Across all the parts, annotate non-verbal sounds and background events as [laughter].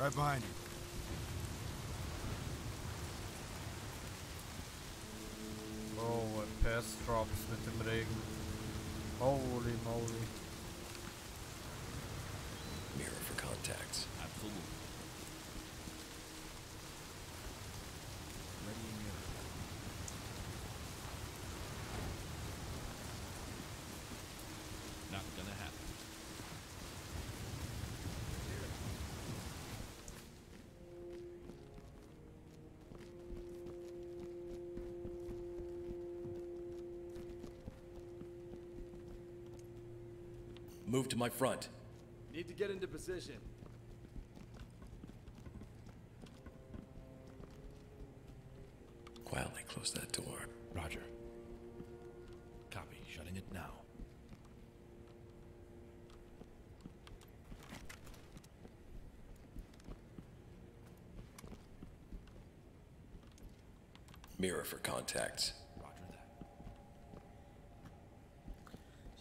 Right behind you. Oh, PS Drops mit dem Regen. Holy moly. Mirror for contacts. Absolutely. Readying mirror. Not gonna happen. Move to my front. Need to get into position. Quietly close that door. Roger. Copy. Shutting it now. Mirror for contacts.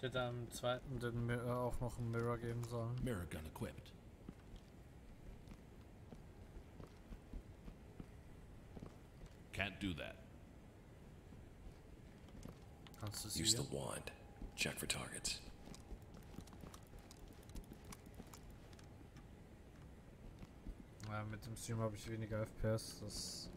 Hätte am zweiten den Mirror auch noch einen Mirror geben sollen. Mirror gun equipped. Can't do that. Kannst du Use the sie? wand. Check for targets. Ja, mit dem Stream habe ich weniger FPS. Das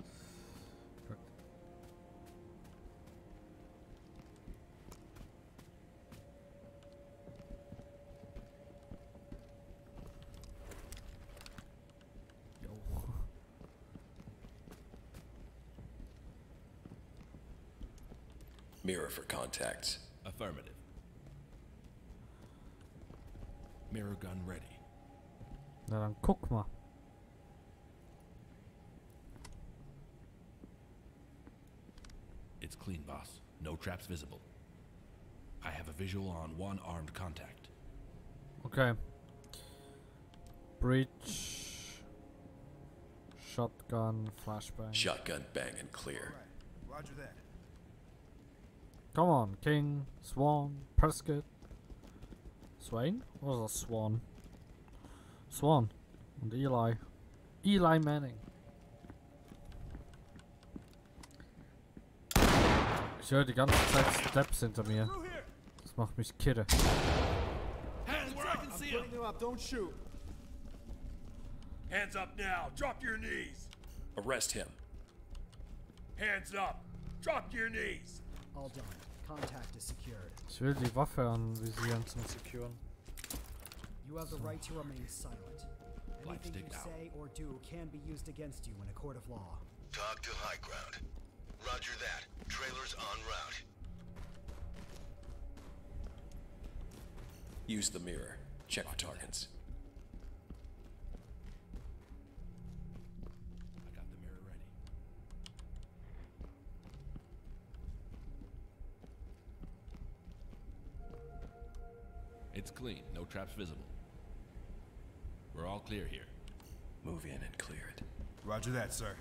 Mirror for contacts. Affirmative. Mirror gun ready. Na dann guck mal. It's clean, boss. No traps visible. I have a visual on one armed contact. Okay. Breach. Shotgun, flashbang. Shotgun bang and clear. Right. Roger that. Come on, King, Swan, Prescott. Swain? What was a Swan? Swan. And Eli. Eli Manning. Ich höre die ganze Zeit Steps hinter mir. Through here. Das macht mich kirre. Hands where I can see him! Up. Don't shoot. Hands up now. Drop your knees. Arrest him. Hands up. Drop your knees. All done. Contact is secured. Ich will die Waffe anvisieren zum Securen. You have the right to remain silent. Anything you say or do can be used against you in a court of law. TOC to high ground. Roger that. Trailers en route. Use the mirror. Check for targets. It's clean. No traps visible. We're all clear here. Move in and clear it. Roger that, sir.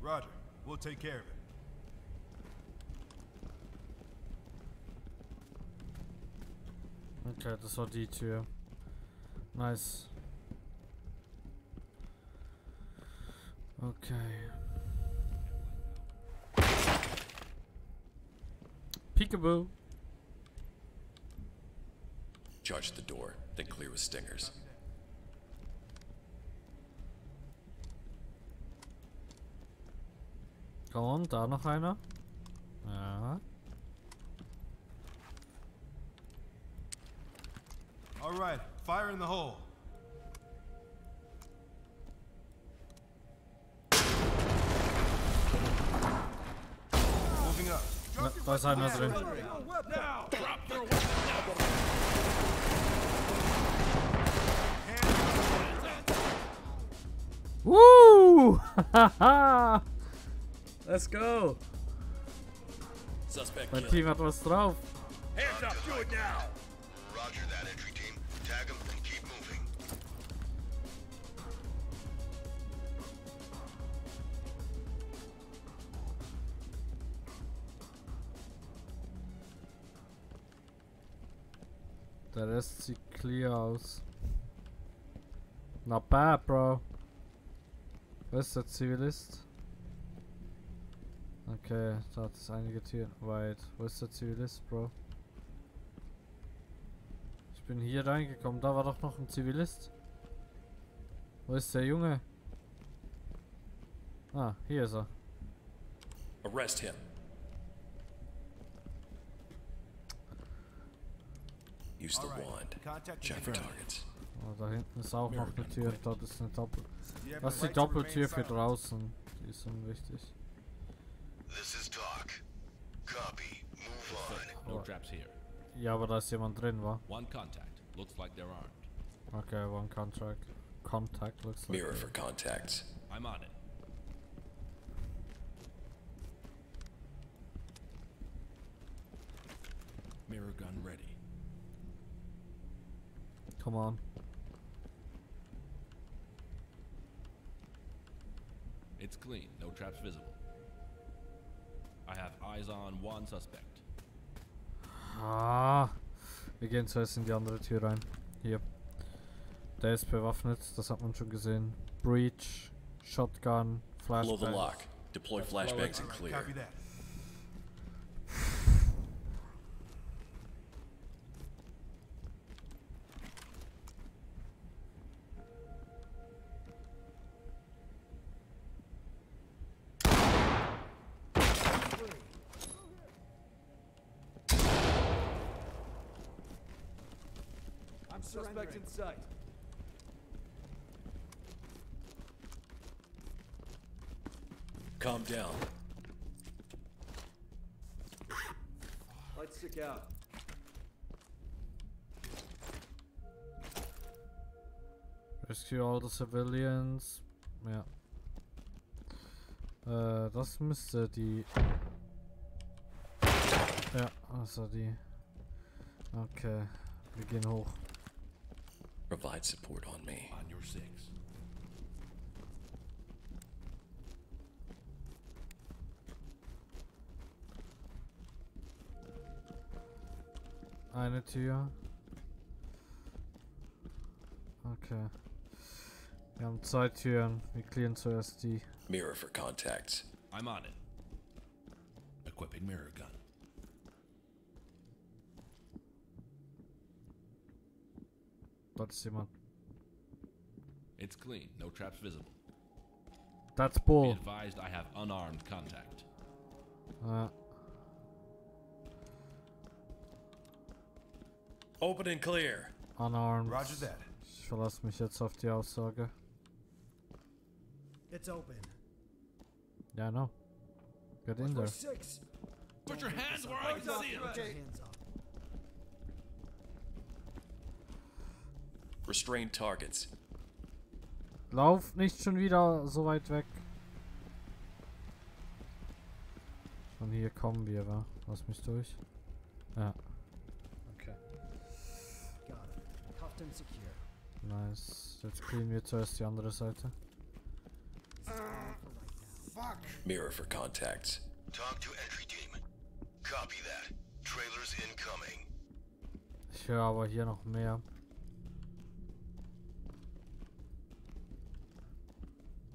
Roger. We'll take care of it. Okay, das war die Tür. Nice. Okay. Peekaboo. Charge the door, then clear with stingers. Komm on, da noch einer. Ja. All right. Fire in the hole. Moving up. Na, da ist einer drin. Woo! [laughs] Let's go! Suspect Mein killed. Team hat was drauf. Hands up. Do it now. Roger that, entry team. Tag them and keep moving. Der Rest sieht clear aus. Not bad, bro. Wo ist der Zivilist? Okay, da hat es einige Türen. Weit. Wo ist der Zivilist, Bro? Ich bin hier reingekommen. Da war doch noch ein Zivilist. Wo ist der Junge? Ah, hier ist er. Arrest him. Use the right. wand. Check targets. Oh, da hinten ist auch noch eine Tür. Dort ist eine Doppel. Das ist the die Doppeltür für draußen. Die ist unwichtig. This is talk. Copy. Move on. No traps here. Ja, aber da ist jemand drin, wa? One contact. Looks like they're armed. Okay, one contract. Contact looks like. Mirror for contacts. I'm on it. Mirror gun ready. Come on. It's clean. No traps visible. I have eyes on one suspect. Ah. Wir gehen zuerst in die andere Tür rein. Hier. Der ist bewaffnet, das hat man schon gesehen. Breach, Shotgun, Blow the Flashbang. lock. Deploy flashbangs and clear. Calm down. Lights stick out. Rescue all the civilians. Ja. Äh, uh, das müsste die. Ja, also die. Okay, wir gehen hoch. Provide support on me. On your six. Eine Tür. Okay. Wir haben zwei Türen. Wir clearen zuerst die. Mirror for contacts. I'm on it. Equipping mirror gun. Dort ist jemand. It's clean. No traps visible. That's Be bull. advised I have unarmed contact. Äh, Open and clear. unarmed. Roger that. Ich verlasse mich jetzt auf die Aussage. It's open. Ja, no. Get in there. Six. Put your hands where I can see them. Restrain targets. Lauf nicht schon wieder so weit weg. Von hier kommen wir, wa? Lass mich durch. Ja. It. Cuffed and secure. Nice. Jetzt clean wir zuerst die andere Seite. For right. Mirror for contacts. TOC to entry team. Copy that. Trailers incoming. Ich höre aber hier noch mehr.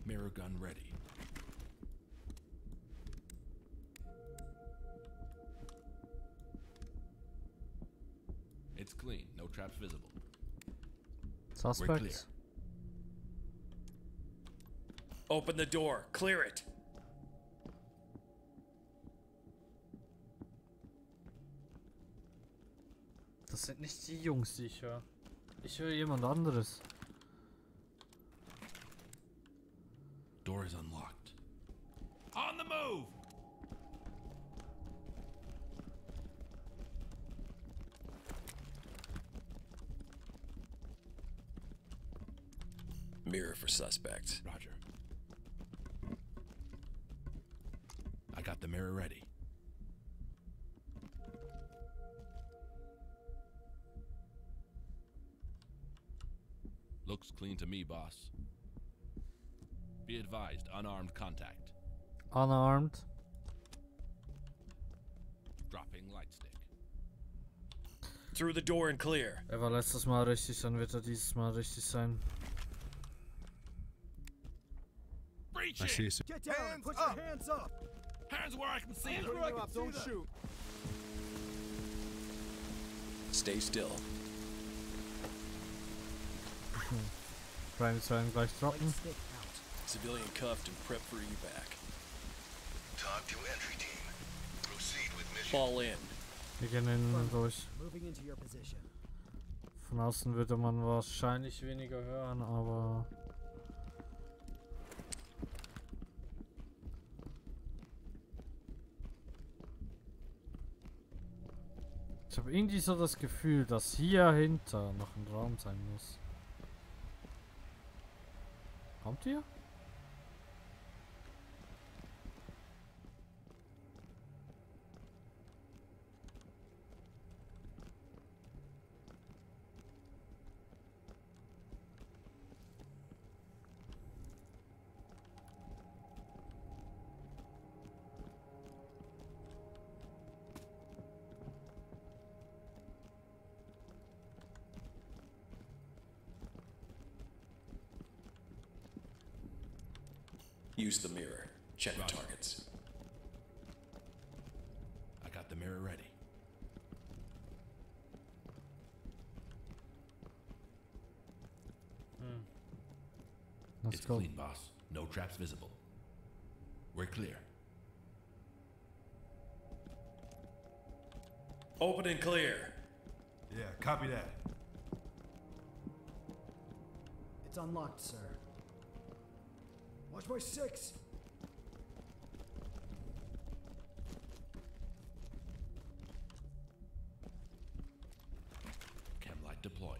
Mirror gun ready. It's clean. No traps visible. Suspects. Open the door. Clear it. Das sind nicht die Jungs, die ich höre. Ich höre jemand anderes. Door is unlocked. Mirror for suspects. Roger. I got the mirror ready. Looks clean to me, boss. Be advised, unarmed contact. Unarmed. Dropping light stick. Through the door and clear. Er war letztes Mal richtig, dann wird er dieses Mal richtig sein. I see you, sir. Get down and Hands put up! your hands up. Hands where I can see them. Where I can Don't shoot. Stay still. Brian sollen gleich droppen. Civilian cuffed and prep for evac. Talk to entry team. Proceed with mission. Fall in. Wir gehen innen durch. Von außen würde man wahrscheinlich weniger hören, aber... Ich habe irgendwie so das Gefühl, dass hier hinter noch ein Raum sein muss. Kommt ihr? Use the mirror. Check Roger. targets. I got the mirror ready. Hmm. Let's it's go. clean, boss. No traps visible. We're clear. Open and clear. Yeah, copy that. It's unlocked, sir. Watch my six. Chemlight deployed.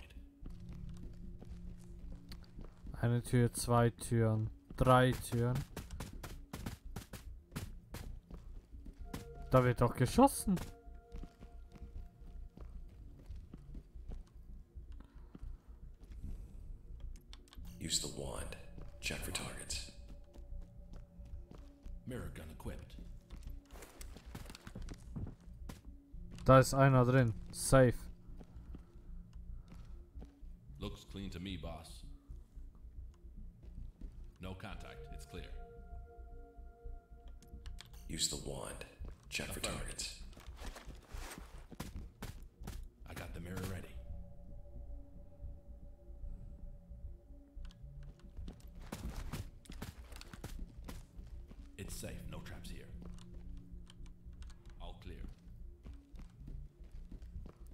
Eine Tür, zwei Türen, drei Türen. Da wird doch geschossen. Da ist einer drin. Safe. Looks clean to me, boss. No contact. It's clear. Use the wand. Check for Affirmative. targets.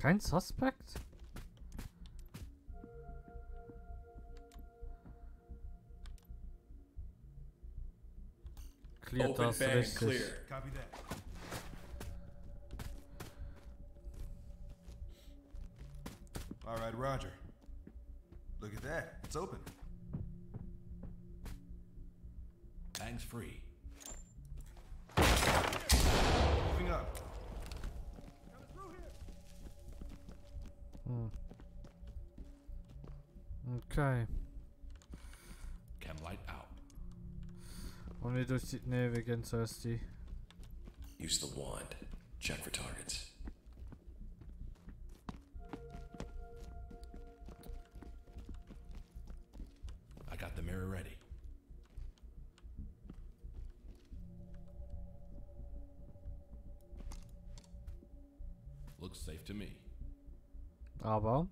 Kein Suspect? Clear Open das bang richtig. clear. Copy that. Und wir durch die... Ne, wir gehen zuerst die... Use the wand. Check for targets. I got the mirror ready. Looks safe to me. Aber...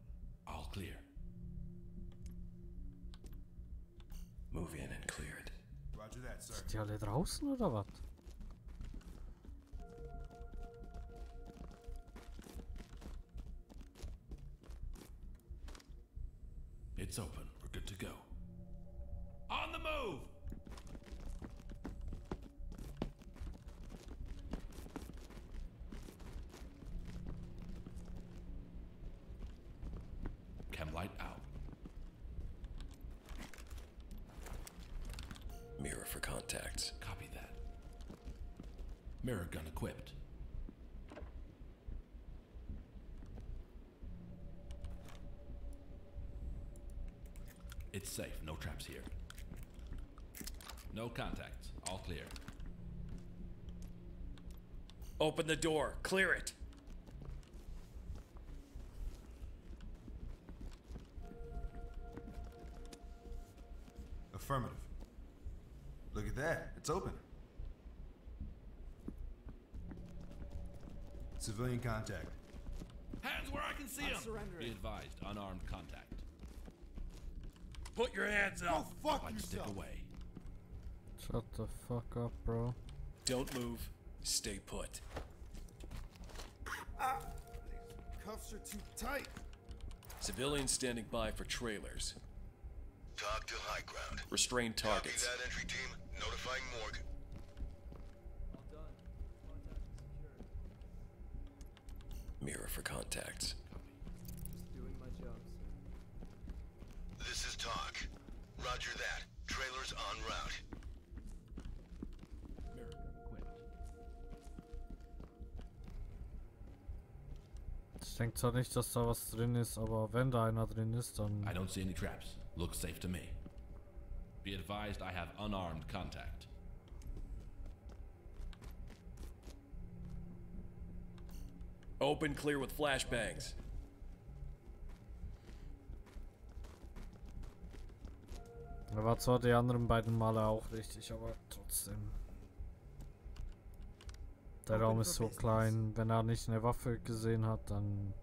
die alle draußen oder was? Open the door. Clear it. Affirmative. Look at that. It's open. Civilian contact. Hands where I can see I'm them. surrendering. Be advised, unarmed contact. Put your hands up. Oh fuck Like stick away. Shut the fuck up, bro. Don't move. Stay put. Ah, cuffs are too tight. Civilians standing by for trailers. TOC to high ground. Restrain Copy targets. that entry team. Notifying morgue. All done. Contact secured. Mirror for contacts. Just doing my job, sir. This is TOC. Roger that. Trailers en route. Denke zwar nicht, dass da was drin ist, aber wenn da einer drin ist, dann. I don't see any traps. Looks safe to me. Be advised, I have unarmed contact. Open clear with flashbangs. Er war zwar die anderen beiden Male auch richtig, aber trotzdem. Der Raum ist so klein, wenn er nicht eine Waffe gesehen hat, dann.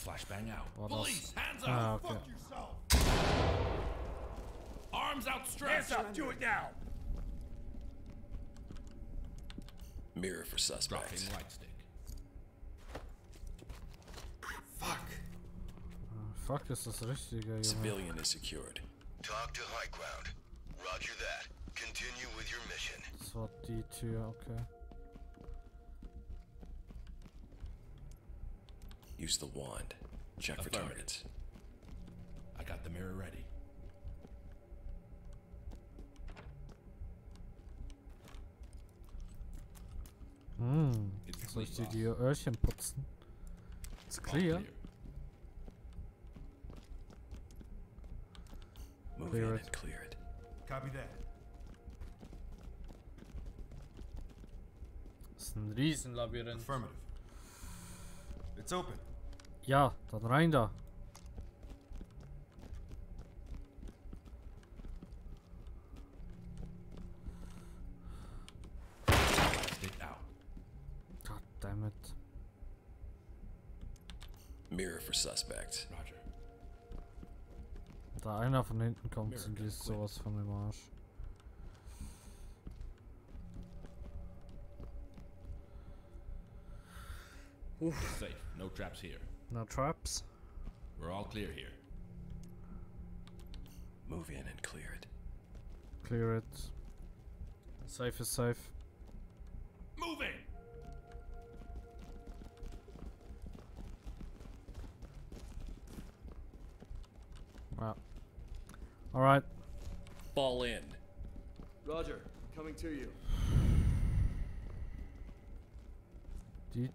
Flashbang out. war das. Police, hands up! Ah, okay. Arms outstretched! Hands up. Do it now. Mirror for Dropping suspects. light stick. Fuck, ist das Richtige, Junge. Civilian is secured. Talk to high ground. Roger that. Continue with your mission. Das war die Tür, okay. Use the wand. Check for targets. I got the mirror ready. Hm. It's Soll ich die Öhrchen putzen? It's All clear. Move Clear in it. and clear it. Copy that. Das ist ein Riesenlabyrinth. Affirmative. It's open. Ja, dann rein da. God damn it. Mirror for suspects. Roger. Da einer von hinten kommt, sind die sowas von dem Arsch. Safe. No traps here. No traps? We're all clear here. Move in and clear it. Clear it. Safe is safe. Moving! Ja. Alright. Fall in. Roger. Coming to you. [sighs] Die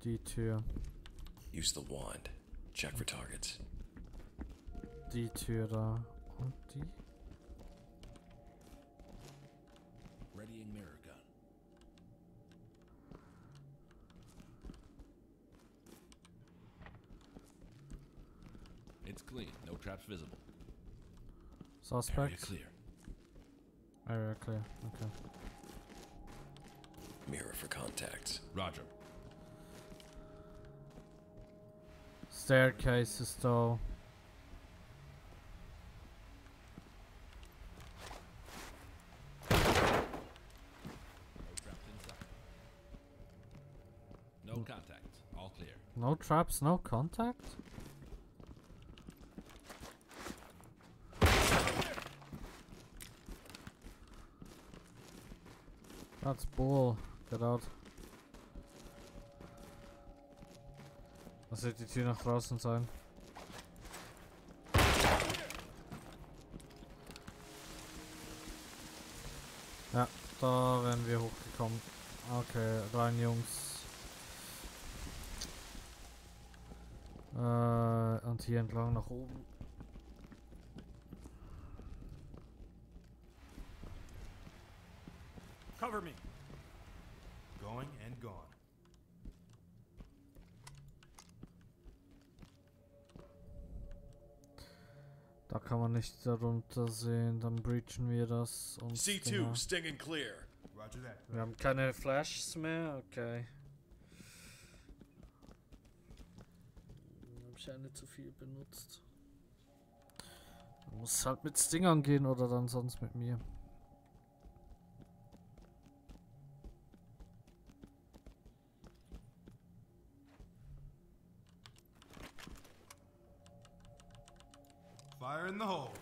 Tür. Die Tür. Use the wand. Check for targets. Die Tür da. Und die? Readying mirror gun. It's clean. No traps visible. Area Suspect? clear. Area clear. Okay. Mirror for contacts. Roger. Staircases though. No contacts. All clear. No traps, no contact? That's bull. Get out. Wird die Tür nach draußen sein? Ja, da wären wir hochgekommen. Okay, rein Jungs. Äh, und hier entlang nach oben. Nicht darunter sehen, dann breachen wir das und C2, Dinger. stinging clear. Roger that. Wir haben keine Flashs mehr, okay. Hab ich eine zu viel benutzt. Muss halt mit Stingern gehen oder dann sonst mit mir. Fire in the hole.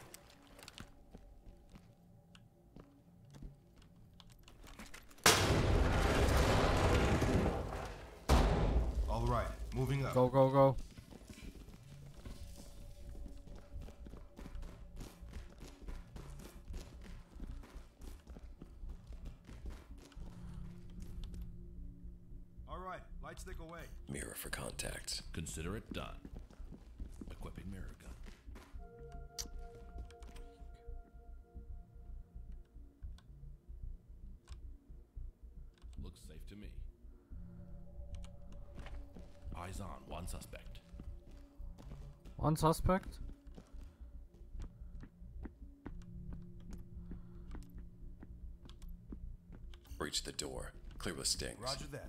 All right, moving up. Go, go, go. All right, light stick away. Mirror for contacts. Consider it done. One suspect. Breach the door. Clear with stings. Roger that.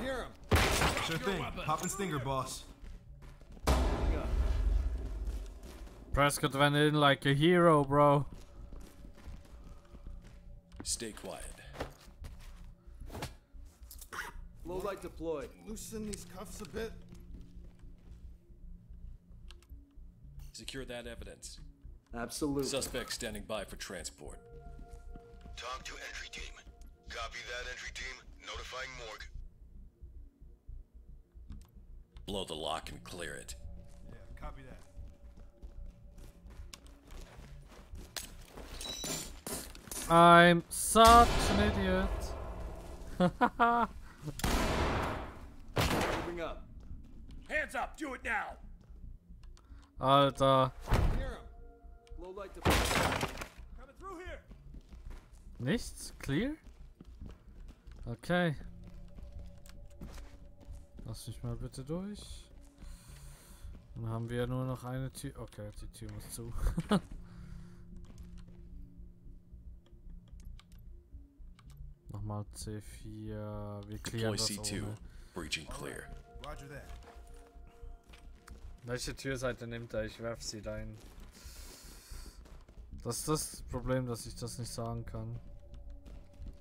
Hear him. Sure thing. Poppin' stinger, boss. Prescott went in like a hero, bro. Stay quiet. Low light deployed. Loosen these cuffs a bit. Secure that evidence. Absolutely. Suspect standing by for transport. TOC to entry team. Copy that entry team. Notifying morgue. Blow the lock and clear it. Yeah, copy that. I'm such an idiot. Moving up. Hands up! Do it now! Alter. Nichts? Clear? Okay. Lass mich mal bitte durch. Dann haben wir nur noch eine Tür. Okay, die Tür muss zu. [laughs] Nochmal C4. Wir Deploy klären das C2. ohne. Breaching clear. Roger that. Welche Türseite nimmt er? Ich werf sie rein. Das ist das Problem, dass ich das nicht sagen kann.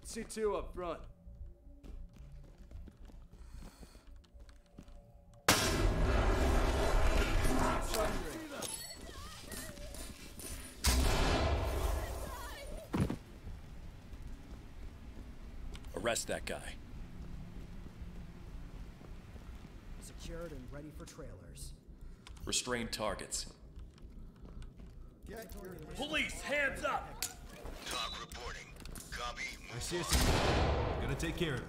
C2 up front. Arrest that guy. Secured and ready for trailers. Restrain targets. Police, hands up! TOC reporting. Copy. I Move see on. us. Gonna take care of it.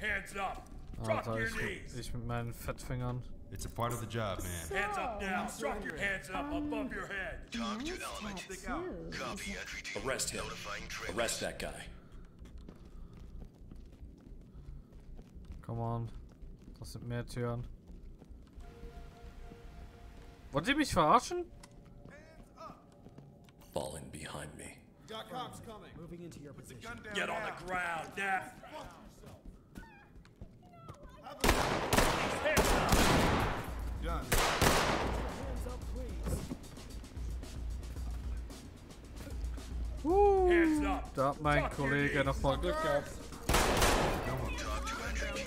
Hands up! Drop Alter, your ich, knees! ich mit meinen Fettfingern. It's a part of the job, man. Hands up now! Drop your hands up above your head! TOC to element. Copy entry team. Arrest him. Arrest that guy. Come on. Das sind mehr Türen. Wollt ihr mich verarschen? Fall in behind me. Got cops coming. Moving into your position. Gun down Get on now. the ground up! Done. Hands up, please. Hands up! Da hat mein Kollege knees. nochmal Glück gehabt.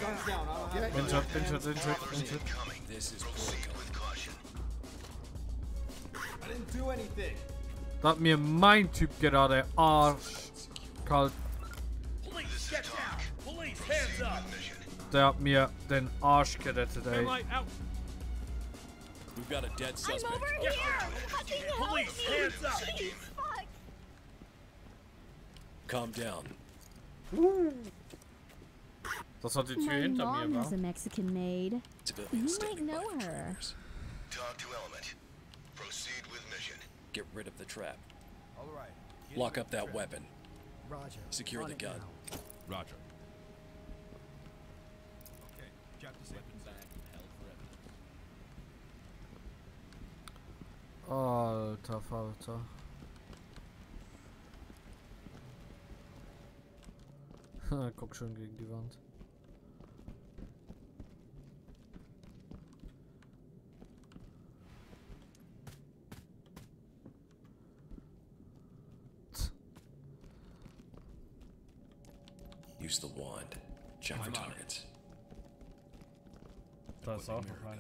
TOC to entry team. Injured, injured, injured, injured. Incoming. This is Proceed protocol. with caution. Da hat mir mein Typ gerade Arsch kalt. Police, get down! Police, hands up! Mission. Der hat mir den Arsch gerettet, ey. We've got a dead I'm suspect. over here! Fucking help Police, me! hands up! Jeez, fuck! Calm down. Das war die Tür My hinter mom mir, is a. Mexican maid. Civilians You might know her. TOC to element. Proceed with mission. Get rid of the trap. All right. Lock up that weapon. Roger. Secure On the gun. now. Roger. Okay, drop the safe. Weapon back and held for. Alter Falter. Guck schon gegen die Wand. Use the wand. Check for I'm on targets. That's ist auch noch Mirror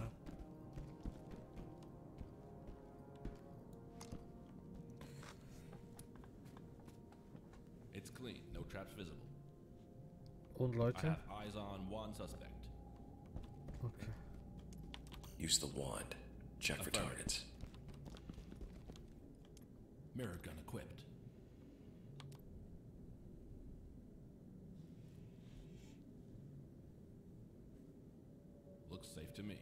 It's clean. No traps visible. Und I have eyes on one suspect. Okay. Use the wand. Check for Affirmative. targets. Mirror gun equipped. Looks safe to me.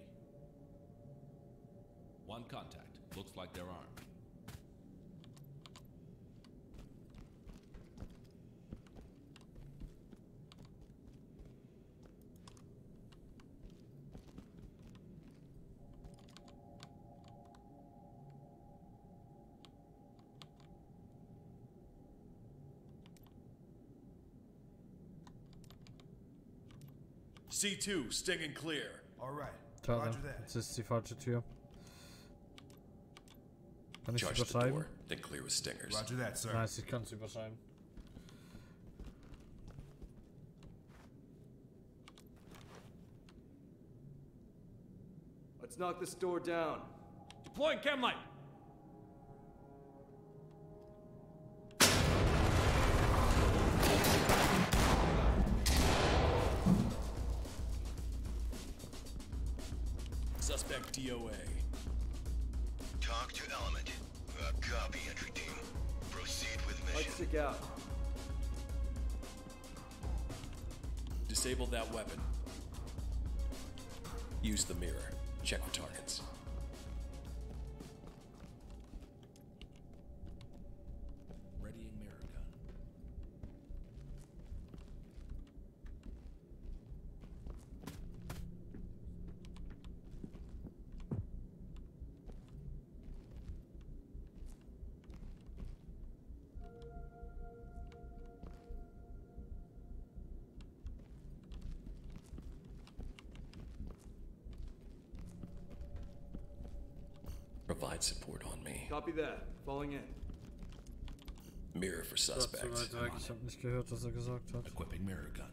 One contact. Looks like they're armed. C2, stinging clear. All right. Schade. Roger that. Jetzt ist die falsche Tür. Kann ich Charge the überschreiben? door, then clear with stingers. Roger that, sir. Nice, ich kann es überschreiben. Let's knock this door down. Deploying chem light. DOA. TOC to Element. Uh, copy, entry team. Proceed with Light mission. stick out. Disable that weapon. Use the mirror. Check for targets. Provide support on me. Copy that. Falling in. Mirror for suspects. weit weg. Ich habe nicht gehört, was er gesagt hat. Equipping mirror gun.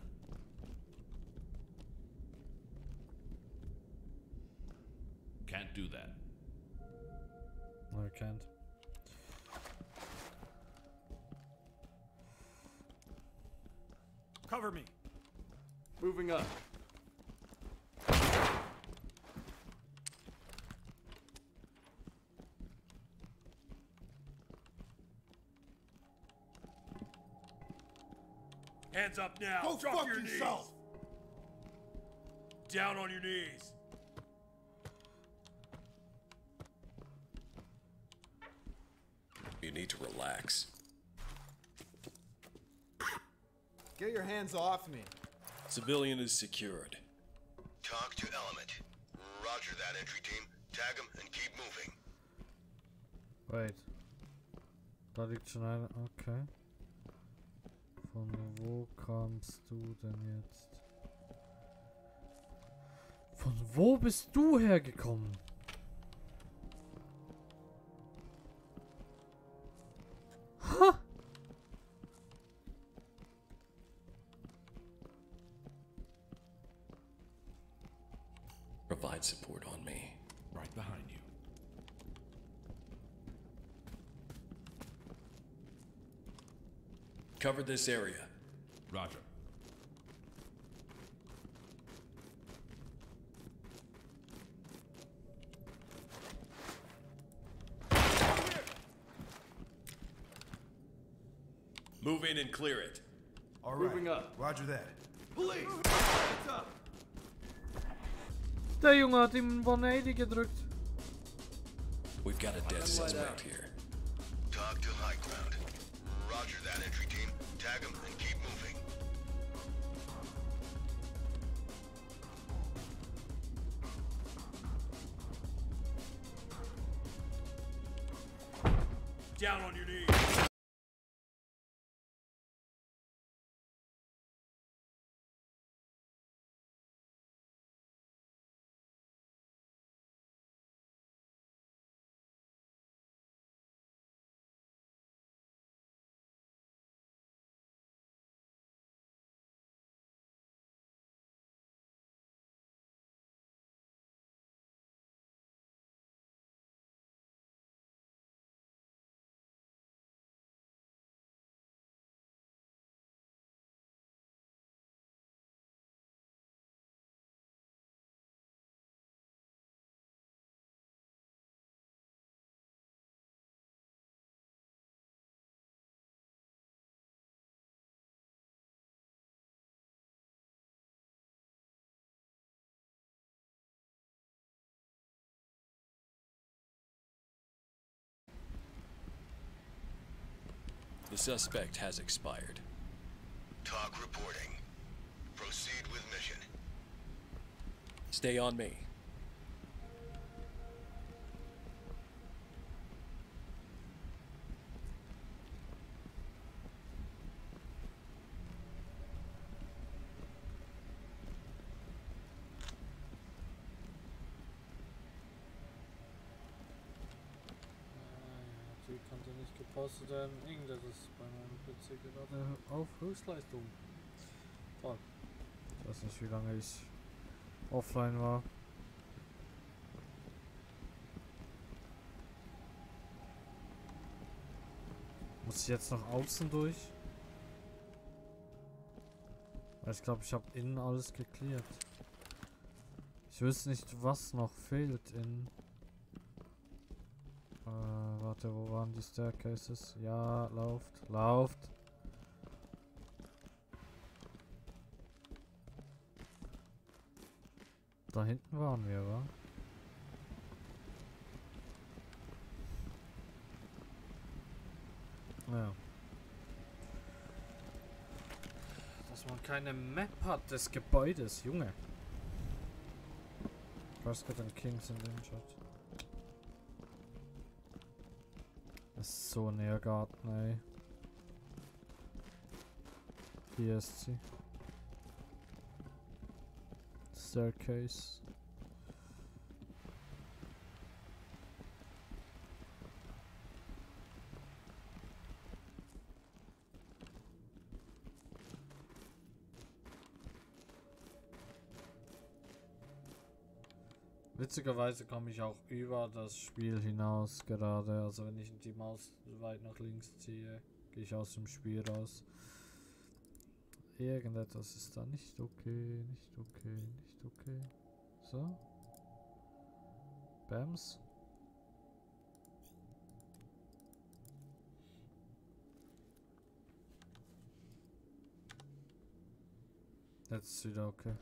Now. Go Drop fuck your yourself. knees. Down on your knees. You need to relax. Get your hands off me. Civilian is secured. TOC to Element. Roger that, entry team. Tag him and keep moving. Wait. Da liegt schon einer. Okay. Von wo kamst du denn jetzt? Von wo bist du hergekommen? Cover this area. Roger. Move in and clear it. All right. Moving up. Roger that. Police! Hands up! Der Junge hat ihm 180 gedrückt. We've got a dead light suspect out. here. TOC to high ground. Roger that, entry team. Tag them and keep moving. Down on your knees. The suspect has expired. TOC reporting. Proceed with mission. Stay on me. Nicht gepostet werden. Irgendwas ist bei meinem PC gerade auf Höchstleistung. Toll. Ich weiß nicht, wie lange ich offline war. Muss ich jetzt nach außen durch? Weil ich glaube, ich habe innen alles geklärt. Ich wüsste nicht, was noch fehlt in... Äh, warte, wo waren die Staircases? Ja, lauft, lauft. Da hinten waren wir, wa? Ja. Dass man keine Map hat des Gebäudes, Junge. Prescott and Kings in den so ey. Hier ist sie. Staircase. Witzigerweise komme ich auch über das Spiel hinaus gerade. Also wenn ich die Maus weit nach links ziehe, gehe ich aus dem Spiel raus. Irgendetwas ist da nicht okay, nicht okay, nicht okay. So. Bams. Jetzt ist wieder okay.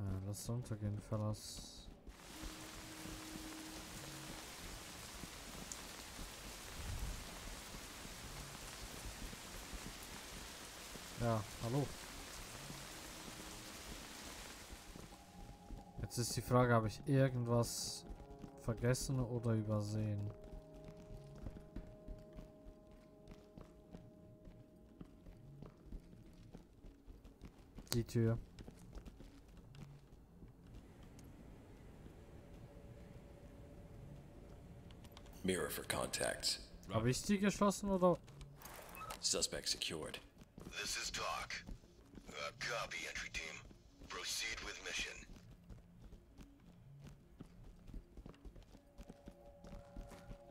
Äh, lass runtergehen, Verlass. Ja, hallo. Jetzt ist die Frage, habe ich irgendwas vergessen oder übersehen? Die Tür. Mirror for contacts. Habe ich die geschlossen oder? Suspect secured. This is TOC. Uh, copy, entry team. Proceed with mission.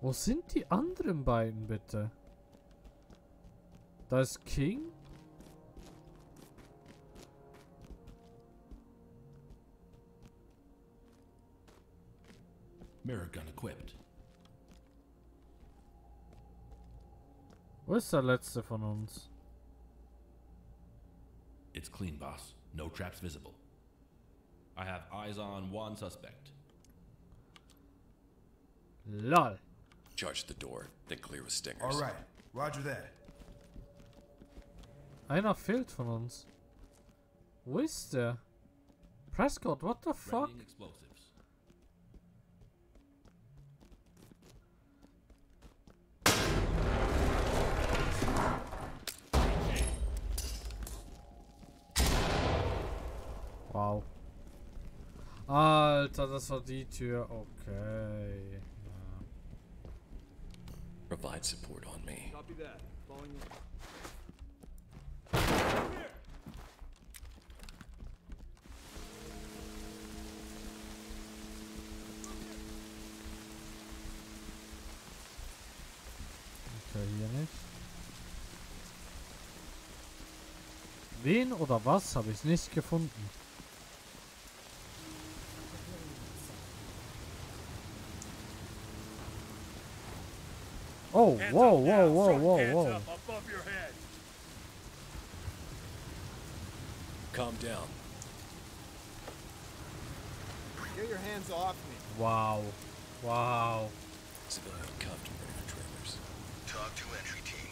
Wo sind die anderen beiden bitte? Da ist King. Mirror gun equipped. Ist der letzte von uns? It's clean, boss. No traps visible. I have eyes on one suspect. LOL. Charge the door, then clear with stingers. All right. Roger that. Einer fehlt von uns. Wo ist der? Prescott, what the fuck? Readying Wow. Alter, das war die Tür. Okay. Ja. Provide support on me. Copy that. In. Okay, hier nicht. Wen oder was habe ich nicht gefunden? Whoa, whoa, now. whoa, Front whoa, whoa. above your head. Calm down. Get your hands off me. Wow. Wow. Civilian cuffed and ready for trailers. TOC to entry team.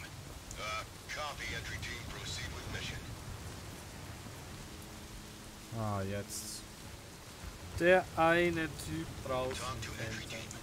Uh, copy entry team. Proceed with mission. Ah, jetzt. Der eine Typ draußen. TOC to entry team.